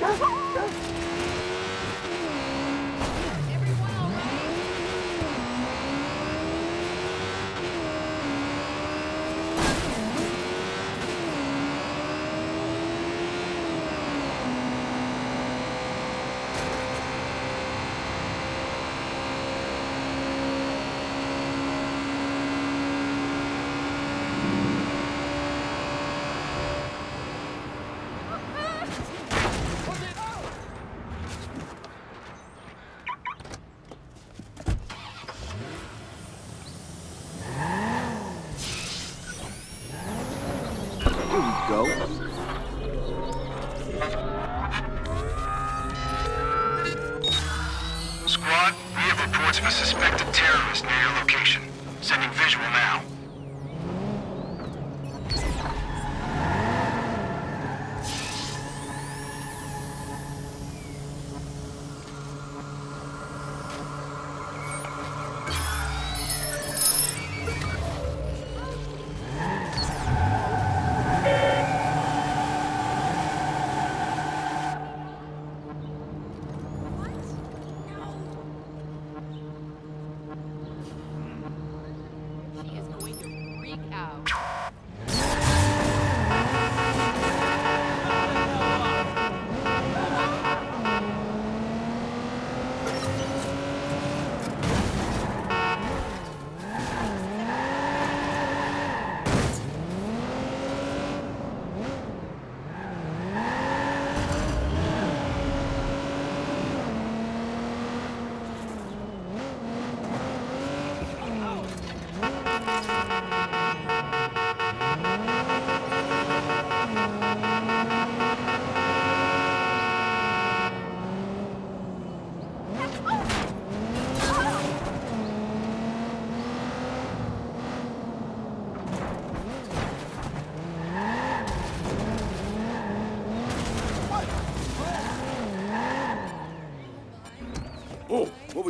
Oh, my God.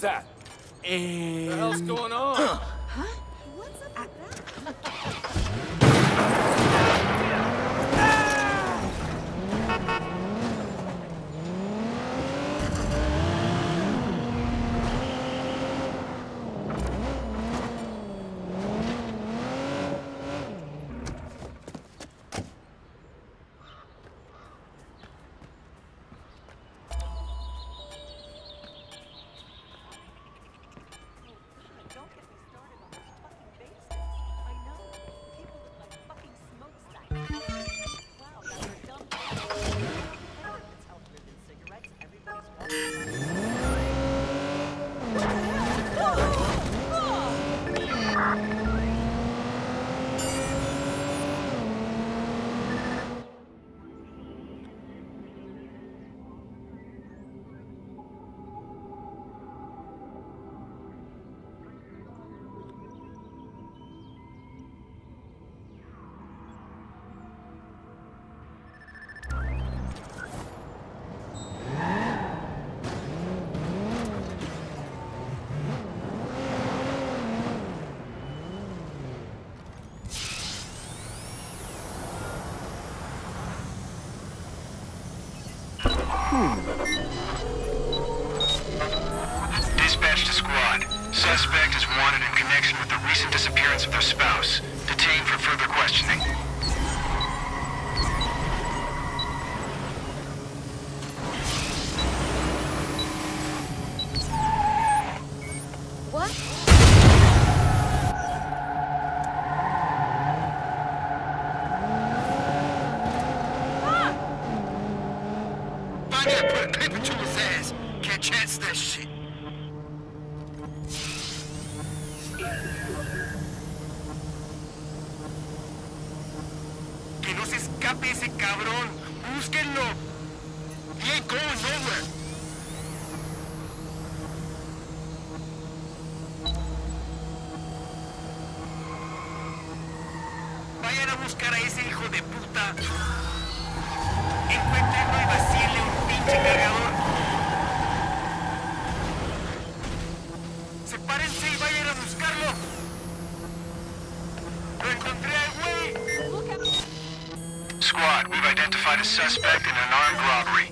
That? And... What the hell's going on? Suspect is wanted in connection with the recent disappearance of their spouse. Detained for further questioning. Buscar a suspect in an armed robbery,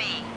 enemy.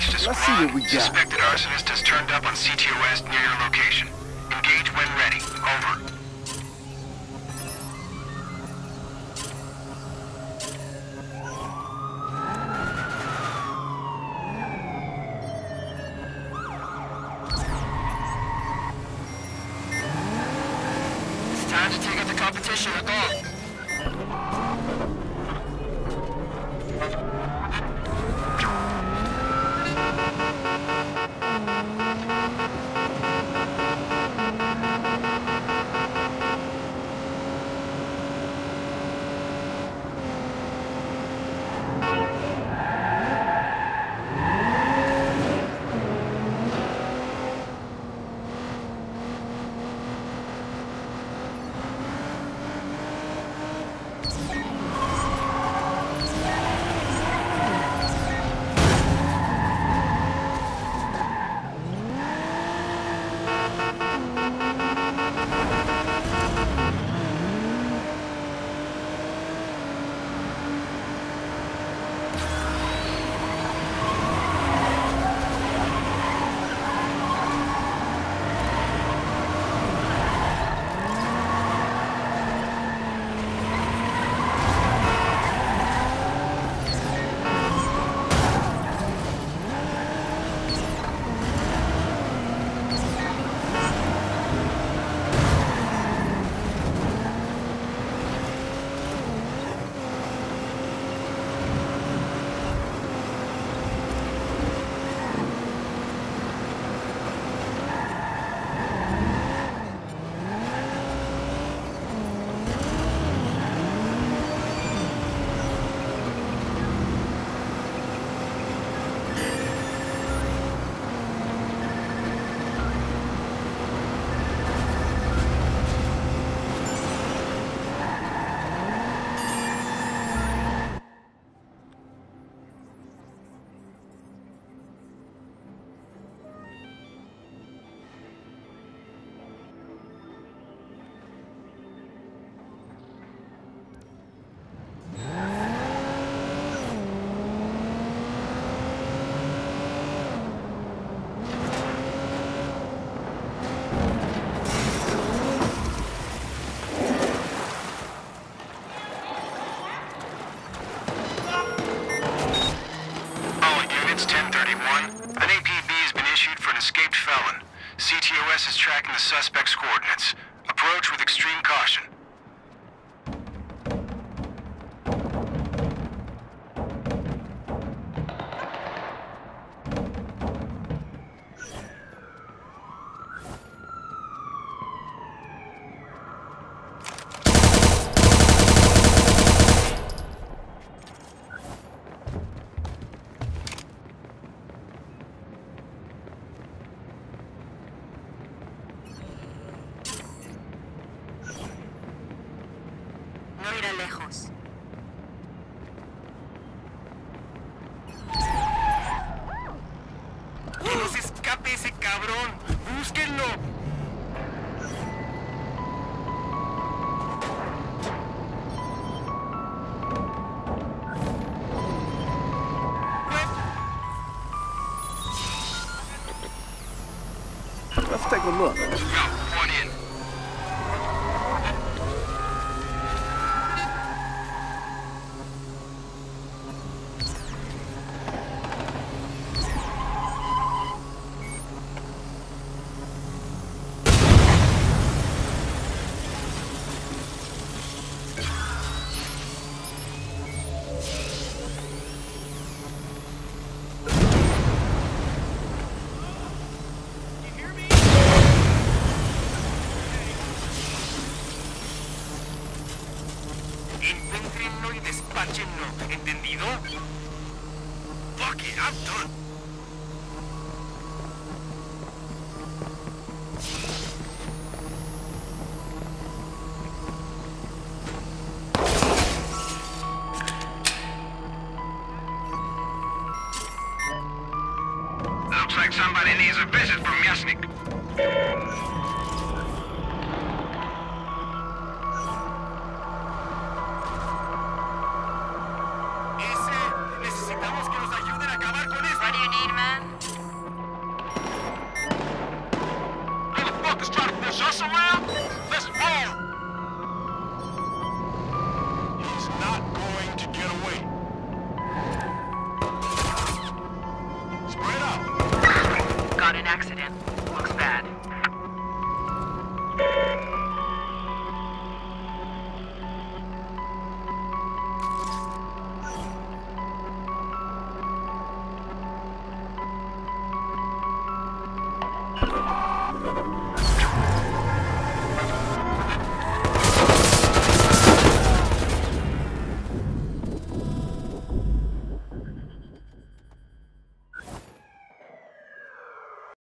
Dispatch to Let's see what we got. Suspected arsonist has turned up on CTOS near your location. Engage when ready. Over. It's time to take out the competition. Look on. lejos. ¡Que no escape ese cabrón! ¡Búsquenlo! Let's take a look. Y despáchenlo, ¿entendido? Fuck it, I'm done.